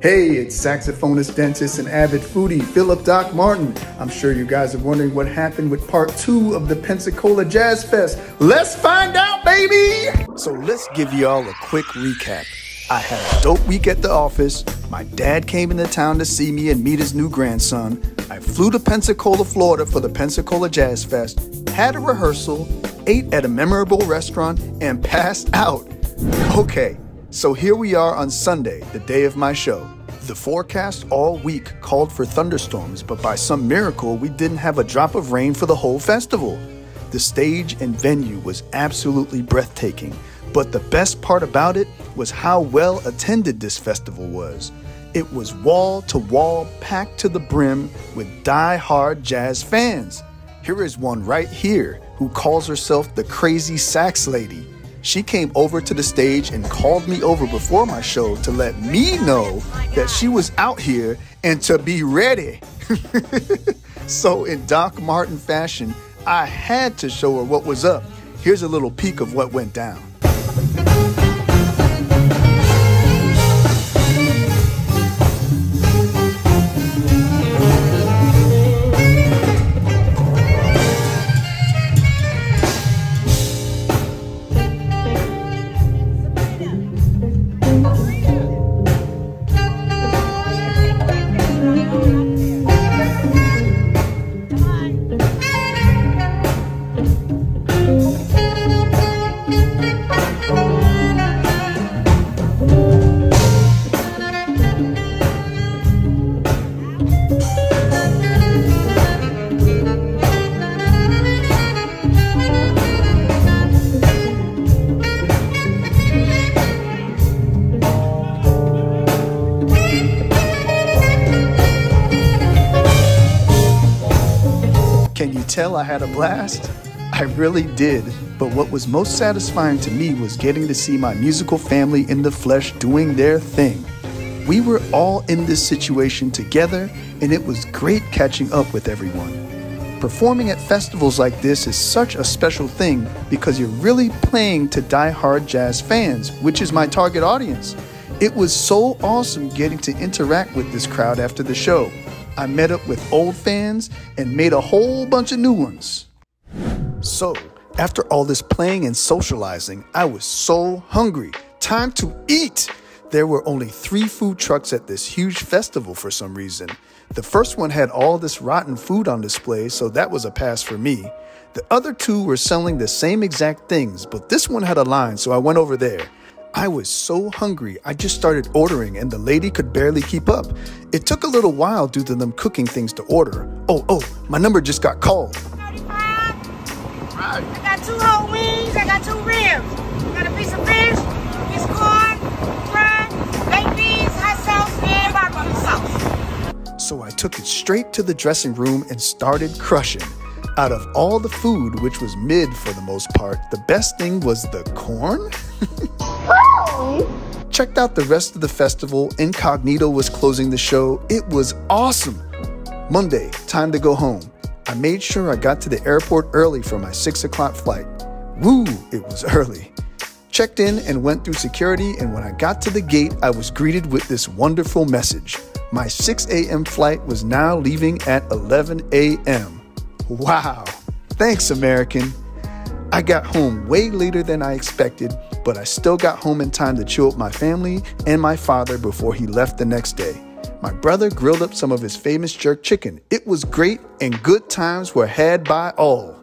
Hey, it's saxophonist, dentist, and avid foodie Phillip Doc Martin. I'm sure you guys are wondering what happened with part two of the Pensacola Jazz Fest. Let's find out, baby! So let's give y'all a quick recap. I had a dope week at the office. My dad came into town to see me and meet his new grandson. I flew to Pensacola, Florida for the Pensacola Jazz Fest, had a rehearsal, ate at a memorable restaurant, and passed out. Okay, so here we are on Sunday, the day of my show. The forecast all week called for thunderstorms, but by some miracle, we didn't have a drop of rain for the whole festival. The stage and venue was absolutely breathtaking, but the best part about it was how well attended this festival was. It was wall to wall, packed to the brim with die-hard jazz fans. Here is one right here who calls herself the Crazy Sax Lady. She came over to the stage and called me over before my show to let me know that she was out here and to be ready. so, in Doc Martin fashion, I had to show her what was up. Here's a little peek of what went down. Can you tell I had a blast? I really did, but what was most satisfying to me was getting to see my musical family in the flesh doing their thing. We were all in this situation together, and it was great catching up with everyone. Performing at festivals like this is such a special thing because you're really playing to die-hard jazz fans, which is my target audience. It was so awesome getting to interact with this crowd after the show. I met up with old fans and made a whole bunch of new ones. So, after all this playing and socializing, I was so hungry. Time to eat! There were only three food trucks at this huge festival for some reason. The first one had all this rotten food on display, so that was a pass for me. The other two were selling the same exact things, but this one had a line, so I went over there. I was so hungry, I just started ordering, and the lady could barely keep up. It took a little while due to them cooking things to order. Oh, oh, my number just got called. 35. I got two whole wings. I got two ribs. Got a piece of fish, piece of corn, fried, baked beans, hot sauce, and barbecue sauce. So I took it straight to the dressing room and started crushing. Out of all the food, which was mid for the most part, the best thing was the corn. Checked out the rest of the festival. Incognito was closing the show. It was awesome. Monday, time to go home. I made sure I got to the airport early for my 6 o'clock flight. Woo, it was early. Checked in and went through security, and when I got to the gate, I was greeted with this wonderful message. My 6 a.m. flight was now leaving at 11 a.m. Wow. Thanks, American. I got home way later than I expected, but I still got home in time to chill with my family and my father before he left the next day. My brother grilled up some of his famous jerk chicken. It was great, and good times were had by all.